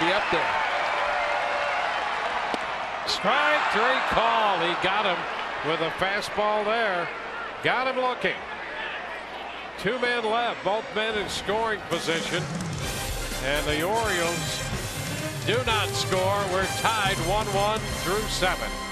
be up there. Strike three call. He got him with a fastball there. Got him looking. Two men left, both men in scoring position. And the Orioles do not score. We're tied 1 1 through seven.